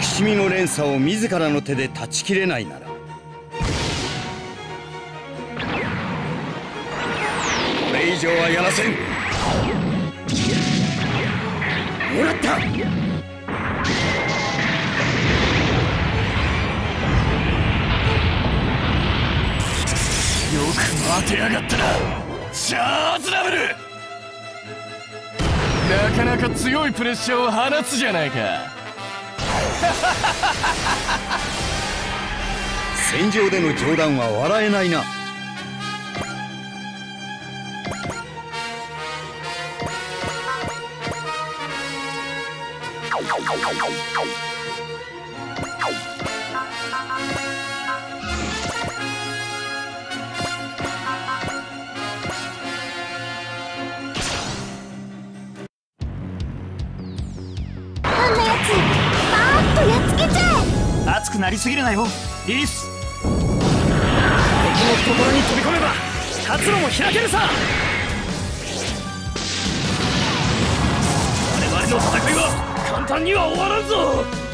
憎しみの連鎖を自らの手で断ち切れないなら。これ以上はやらせん。もらった。よく待てやがったな。チャーズラブル。なかなか強いプレッシャーを放つじゃないか。戦場での冗談は笑えないな。熱くなりすぎるなよ。リリス敵の懐に飛び込めば活路も開けるさ。我々の戦いは簡単には終わらんぞ。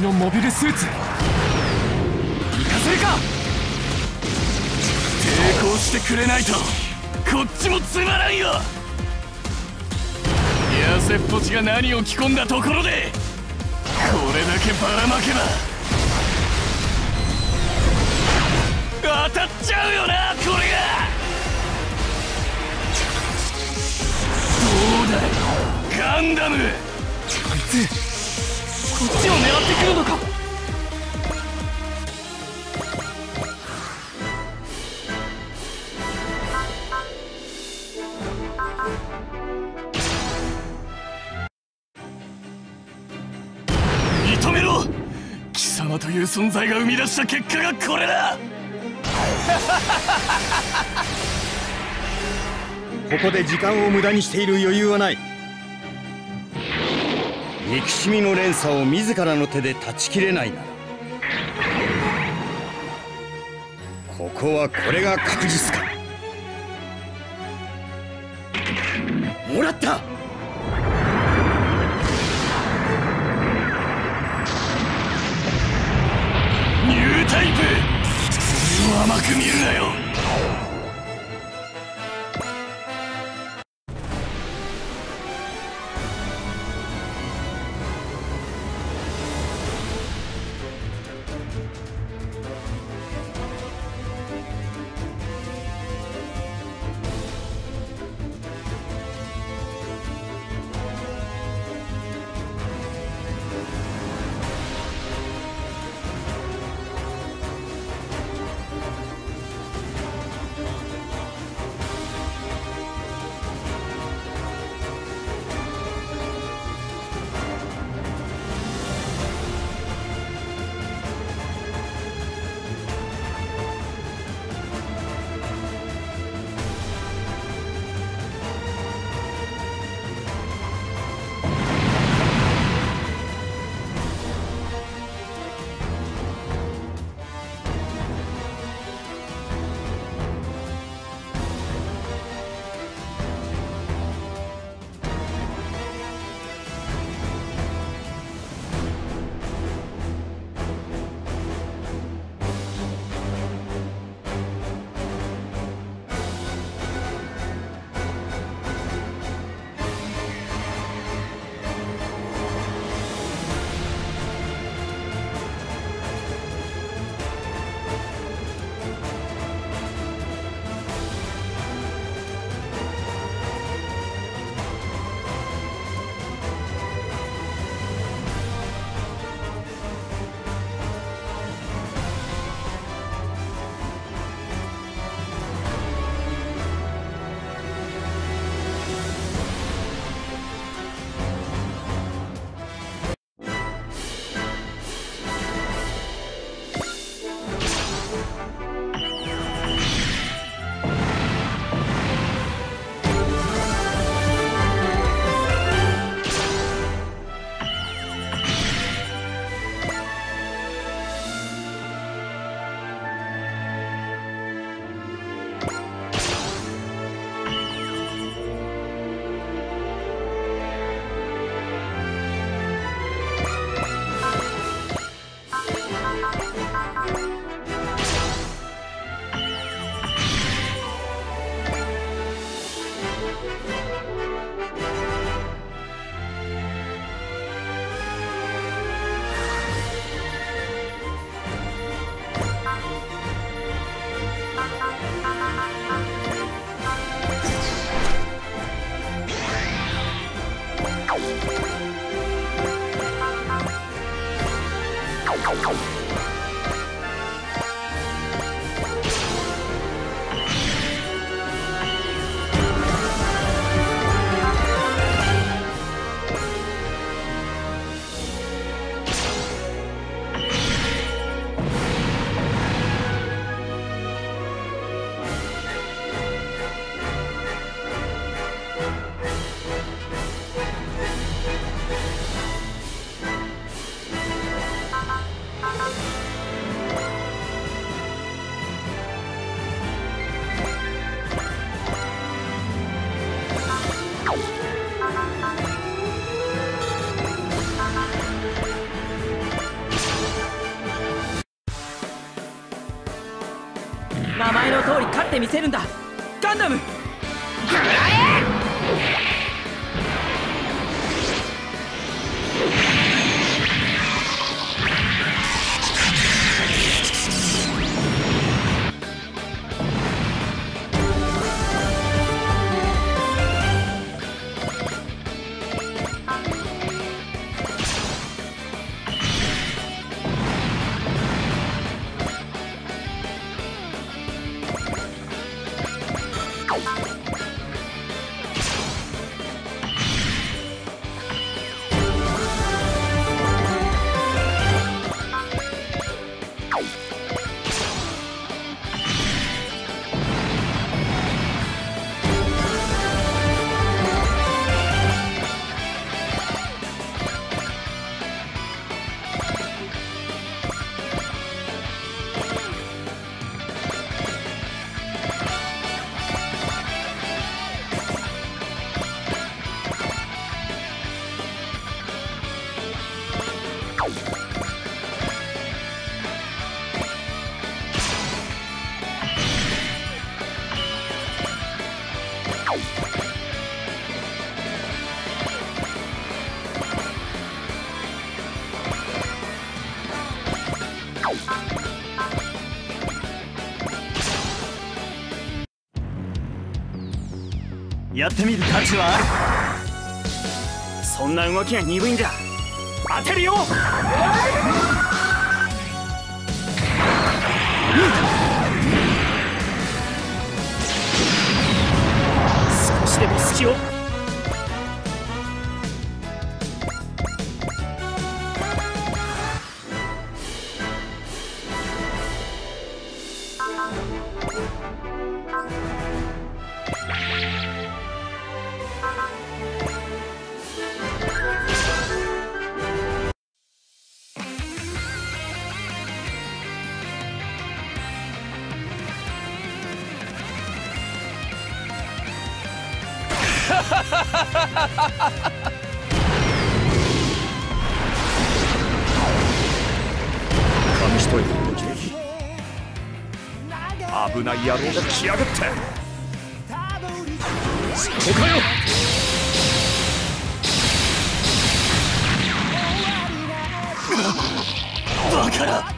のモビルスーツ。行かせるか。抵抗してくれないと。こっちもつまらんよ。痩せっぽちが何を着込んだところで。これだけばらまけば。当たっちゃうよなこれが。どうだい。ガンダム。こいつちを狙ってくるのか？認めろ！貴様という存在が生み出した結果がこれだ！ここで時間を無駄にしている余裕はない。憎しみの連鎖を自らの手で断ち切れないならここはこれが確実か。もらった！ニュータイプ。俺を甘く見るなよ。Wow. ってみせるんだ。やってみる価値はある。そんな動きが鈍いんじゃ当てるよ。少しでも隙を。紙一重危ない野郎が来やがったそこかよ。バカな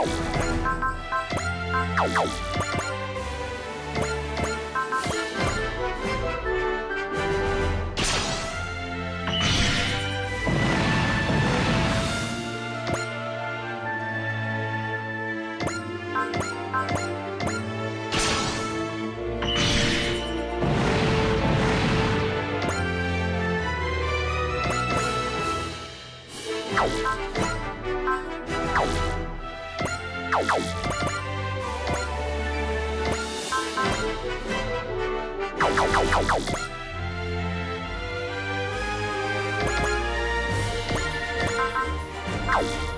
Thank you. Bye.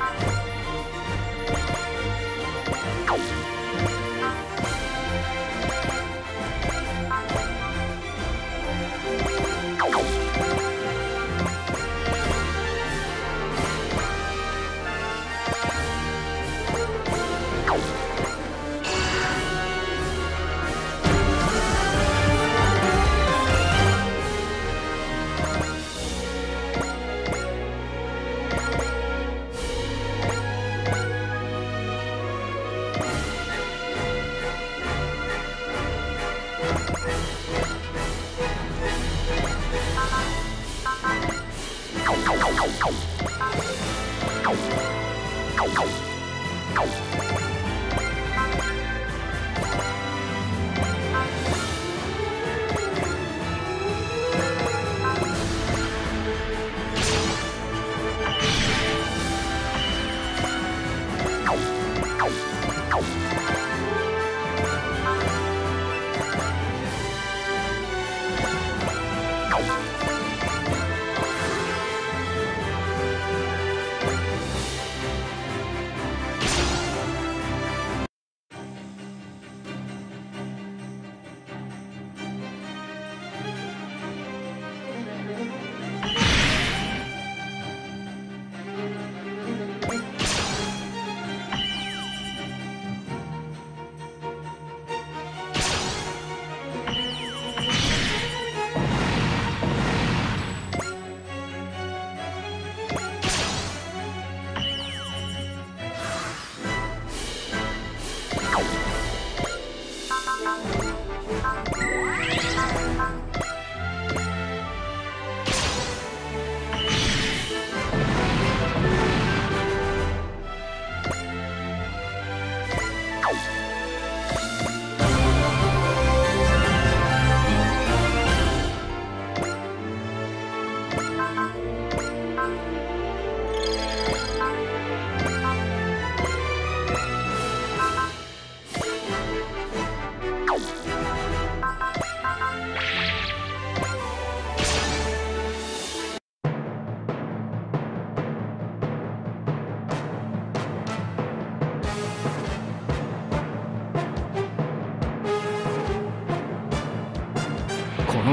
こ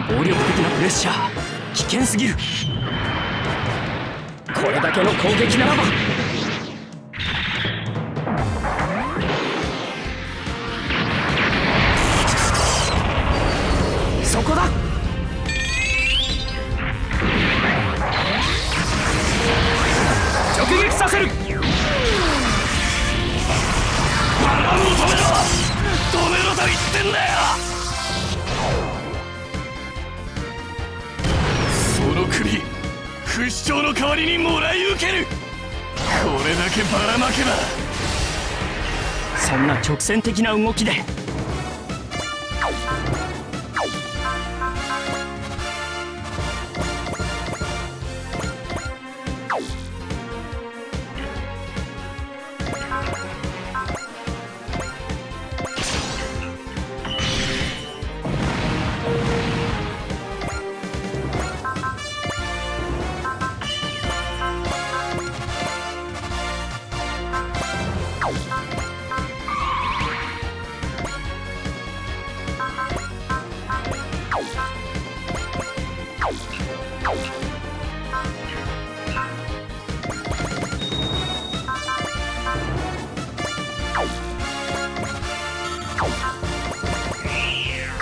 暴力的なプレッシャー。危険すぎる。これだけの攻撃ならばれだけばらまけば。そんな直線的な動きで